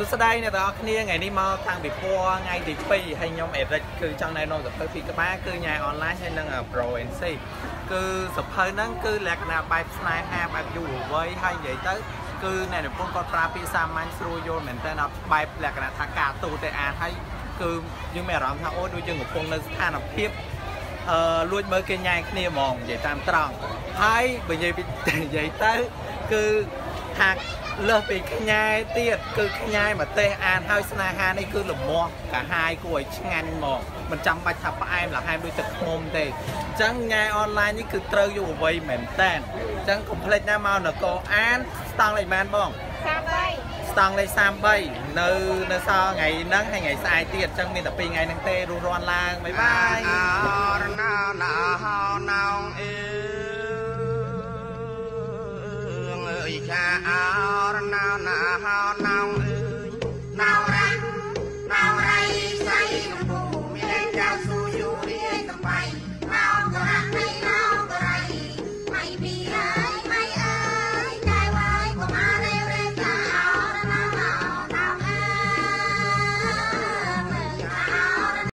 សួស្តីអ្នកទាំងអស់គ្នាថ្ងៃនេះមកតាំងពីពណ៌ថ្ងៃទី2ហើយខ្ញុំអេរិចគឺចង់ណែនាំសភៅពីក្បាលគឺញ៉ាយអនឡាញហើយនឹង Pro NC គឺសភៅហ្នឹងគឺលក្ខណៈបែបស្នេហាបែបយុវវ័យហើយនិយាយទៅគឺអ្នកនិពន្ធគាត់ប្រើពាក្យសាមញ្ញស្រួលយល់មែនតើដល់បែបលក្ខណៈថាការទូទៅអានហើយគឺយើងមានអារម្មណ៍ថាអូដូចយើងកំពុងនៅស្ថានភាពអឺលួចមើលគេញ៉ាយគ្នាហ្មងនិយាយតាមត្រង់ហើយបើនិយាយពីនិយាយទៅគឺថា លើសពីខ្ញែទៀតគឺខ្ញែម្ទេសអានហើយស្នេហានេះគឺលមាស់កាហាយគួរឲ្យឆ្ងាញ់មកមិនចាំបាច់ថាផ្អែមល្ហែមដូចទឹកឃ្មុំទេអញ្ចឹងញ៉ាយអនឡាញនេះគឺត្រូវយុវវ័យមែនតើអញ្ចឹងកុំភ្លេចណាមកនគរអានស្តង់លេខម៉ានបង33ស្តង់លេខ33នៅនៅសល់ថ្ងៃហ្នឹងហើយថ្ងៃស្អែកទៀតអញ្ចឹងមានតែ2ថ្ងៃហ្នឹងទេរស់រាន់ឡើងបាយបាយអរណាណាហោណោងអេអើយខាអ រណោណាហោណោអើយណោរ៉ាណោរ៉ៃសៃកំពូមានចៅស៊ូយូរីតំបៃណោករ៉ាណៃណោករ៉ៃមិនពីរ៉ា